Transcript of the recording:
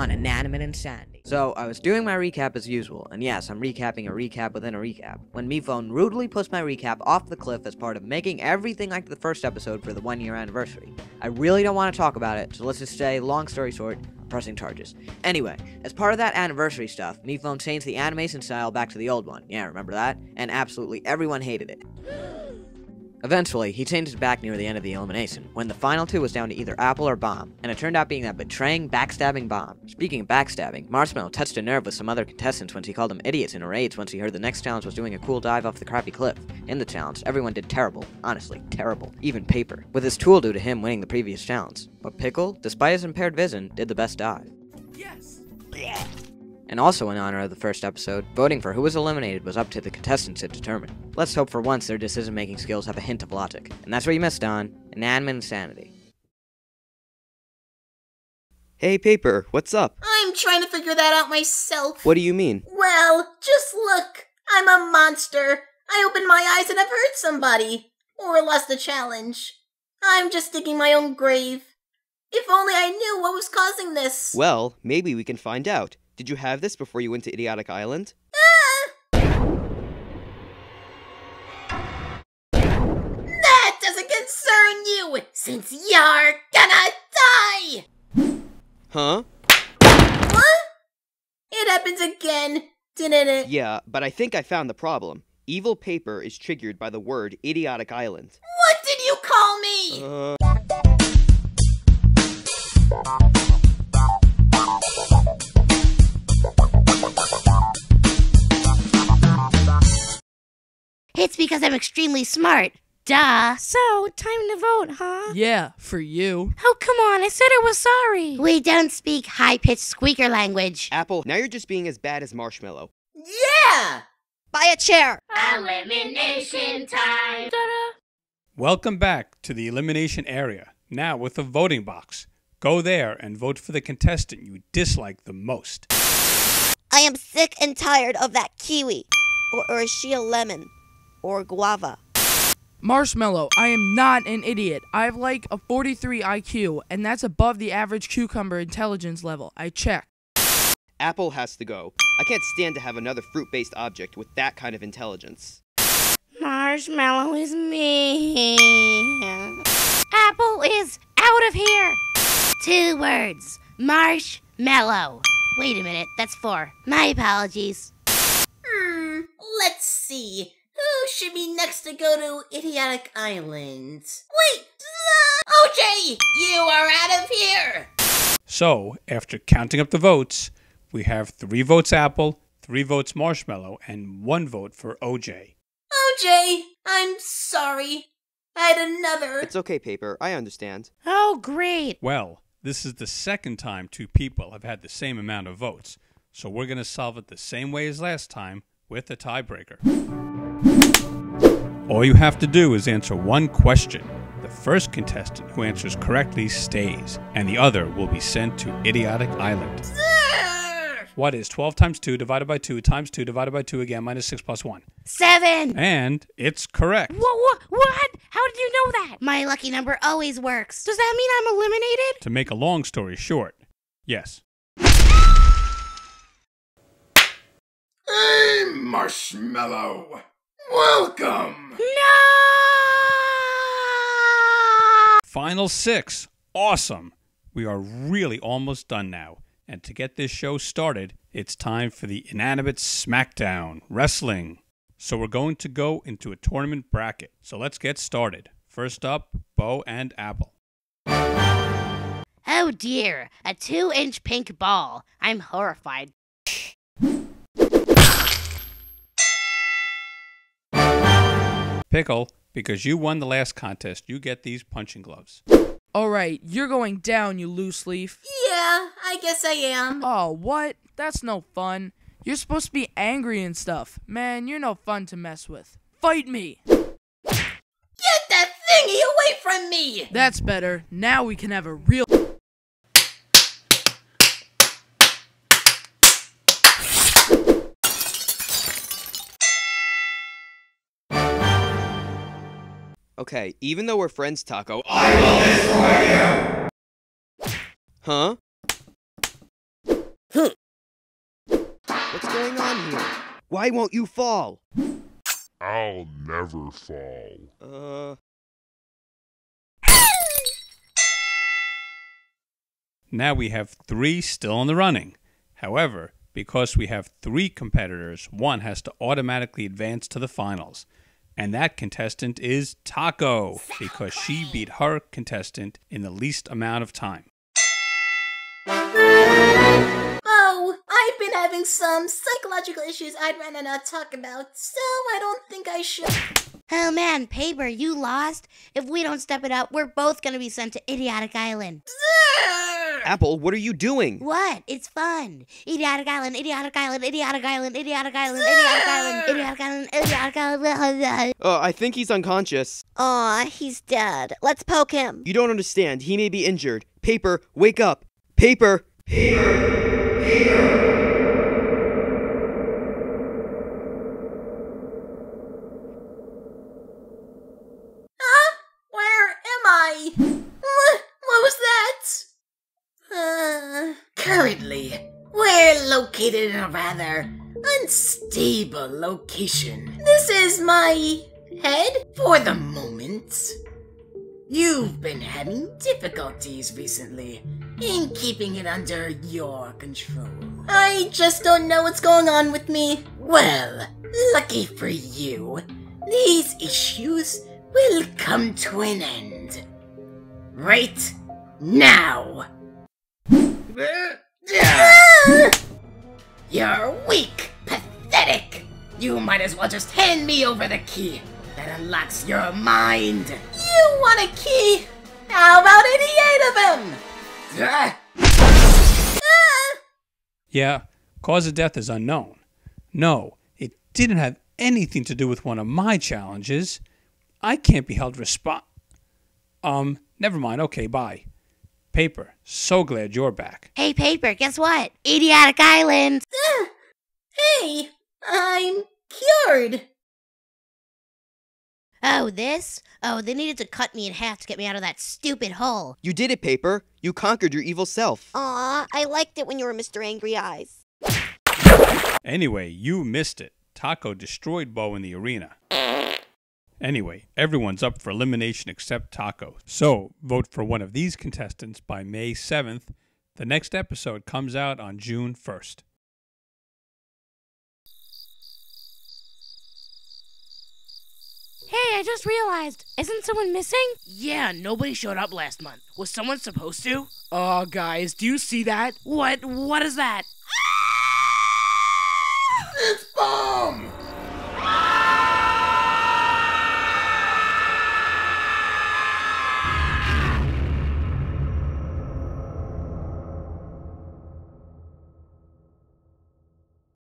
on Inanimate Insanity. So, I was doing my recap as usual, and yes, I'm recapping a recap within a recap, when MePhone rudely pushed my recap off the cliff as part of making everything like the first episode for the one year anniversary. I really don't want to talk about it, so let's just say, long story short, pressing charges. Anyway, as part of that anniversary stuff, MePhone changed the animation style back to the old one. Yeah, remember that? And absolutely everyone hated it. Eventually, he changed it back near the end of the elimination, when the final two was down to either Apple or Bomb, and it turned out being that betraying, backstabbing Bomb. Speaking of backstabbing, Marshmallow touched a nerve with some other contestants when he called them idiots in a rage once he heard the next challenge was doing a cool dive off the crappy cliff. In the challenge, everyone did terrible. Honestly, terrible. Even Paper, with his tool due to him winning the previous challenge. But Pickle, despite his impaired vision, did the best dive. Yes. And also in honor of the first episode, voting for who was eliminated was up to the contestants to determine. Let's hope for once their decision making skills have a hint of logic. And that's what you missed on Inanimate Insanity. Hey, Paper, what's up? I'm trying to figure that out myself. What do you mean? Well, just look. I'm a monster. I opened my eyes and I've hurt somebody. Or lost the challenge. I'm just digging my own grave. If only I knew what was causing this. Well, maybe we can find out. Did you have this before you went to Idiotic Island? That doesn't concern you, since you're gonna die! Huh? What? It happens again, didn't it? Yeah, but I think I found the problem. Evil Paper is triggered by the word Idiotic Island. What did you call me? Uh, because I'm extremely smart. Duh. So, time to vote, huh? Yeah, for you. Oh, come on. I said I was sorry. We don't speak high pitched squeaker language. Apple, now you're just being as bad as Marshmallow. Yeah! Buy a chair. Elimination time! Welcome back to the elimination area, now with a voting box. Go there and vote for the contestant you dislike the most. I am sick and tired of that kiwi. Or, or is she a lemon? Or guava? Marshmallow, I am not an idiot. I have like a 43 IQ, and that's above the average cucumber intelligence level. I check. Apple has to go. I can't stand to have another fruit based object with that kind of intelligence. Marshmallow is me. Apple is out of here. Two words. Marshmallow. Wait a minute, that's four. My apologies. Hmm, let's see. Who should be next to go to Idiotic Island? Wait! uh, OJ! You are out of here! So, after counting up the votes, we have three votes Apple, three votes Marshmallow, and one vote for OJ. OJ, I'm sorry. I had another. It's okay, Paper. I understand. Oh, great. Well, this is the second time two people have had the same amount of votes, so we're going to solve it the same way as last time with a tiebreaker. All you have to do is answer one question. The first contestant who answers correctly stays, and the other will be sent to Idiotic Island. What is 12 times 2 divided by 2 times 2 divided by 2 again minus 6 plus 1? Seven. And it's correct. What, what? What? How did you know that? My lucky number always works. Does that mean I'm eliminated? To make a long story short, yes. Hey, Marshmallow! Welcome! No! Final six. Awesome. We are really almost done now. And to get this show started, it's time for the Inanimate Smackdown Wrestling. So we're going to go into a tournament bracket. So let's get started. First up, Bow and Apple. Oh dear, a two inch pink ball. I'm horrified. Pickle, because you won the last contest, you get these punching gloves. Alright, you're going down, you loose leaf. Yeah, I guess I am. Oh, what? That's no fun. You're supposed to be angry and stuff. Man, you're no fun to mess with. Fight me! Get that thingy away from me! That's better. Now we can have a real. Okay, even though we're friends, Taco. I will destroy you! Huh? Huh. What's going on here? Why won't you fall? I'll never fall. Uh. Now we have three still in the running. However, because we have three competitors, one has to automatically advance to the finals. And that contestant is Taco, because she beat her contestant in the least amount of time. Oh, I've been having some psychological issues I'd rather not talk about, so I don't think I should. Oh man, Paper, you lost? If we don't step it up, we're both gonna be sent to Idiotic Island. Apple, what are you doing? What? It's fun. Idiotic Island, Idiotic Island, Idiotic Island, Idiotic Island, Idiotic Island, Idiotic Island, Idiotic Island. Uh, I think he's unconscious. Aw, he's dead. Let's poke him. You don't understand. He may be injured. Paper, wake up. Paper. Huh? Where am I? What, what was that? Uh, we're located in a rather unstable location. This is my head for the moment. You've been having difficulties recently in keeping it under your control. I just don't know what's going on with me. Well, lucky for you, these issues will come to an end. Right now. You're weak, pathetic. You might as well just hand me over the key that unlocks your mind. You want a key? How about 88 of them? Ah! Ah! Yeah, cause of death is unknown. No, it didn't have anything to do with one of my challenges. I can't be held respon Um, never mind. Okay, bye. Paper, so glad you're back. Hey, Paper, guess what? Idiotic Island. Ah! Hey, I'm cured. Oh, this? Oh, they needed to cut me in half to get me out of that stupid hole. You did it, Paper. You conquered your evil self. Aw, I liked it when you were Mr. Angry Eyes. Anyway, you missed it. Taco destroyed Bow in the arena. Anyway, everyone's up for elimination except Taco. So vote for one of these contestants by May 7th. The next episode comes out on June 1st. Hey, I just realized. Isn't someone missing? Yeah, nobody showed up last month. Was someone supposed to? Oh, guys, do you see that? What? What is that? it's Bob!